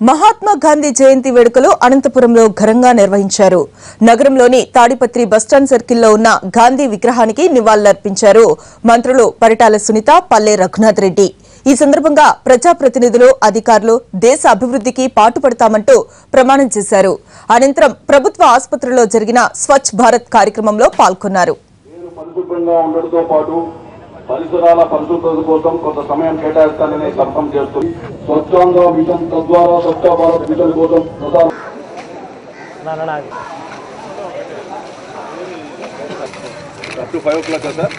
మహాత్మా గాంధీ జయంతి వేడుకలు అనంతపురంలో ఘనంగా నిర్వహించారు. నగరంలోని తాడిపత్రి బస్టాండ్ సర్కిల్లో ఉన్న గాంధీ విగ్రహానికి నివాళులర్పించారు మంత్రులు పరిటాల సునీత పల్లె రఘునాథ్ రెడ్డి. ఈ సందర్భంగా ప్రజాప్రతినిధులు అధికారులు దేశ అభివృద్ధికి పాటుపడతామంటూ ప్రమాణం చేశారు. అనంతరం ప్రభుత్వ ఆసుపత్రిలో జరిగిన స్వచ్ఛ భారత్ కార్యక్రమంలో పాల్గొన్నారు. పరిసరాల పరిశుభ్రత కోసం కొంత సమయం కేటాయిస్తానని శపథం చేస్తుంది స్వచ్ఛంగా మిషన్ తద్వారా స్వచ్ఛ భారత్ మిషన్ కోసం ఫైవ్ ఓ క్లాక్ సార్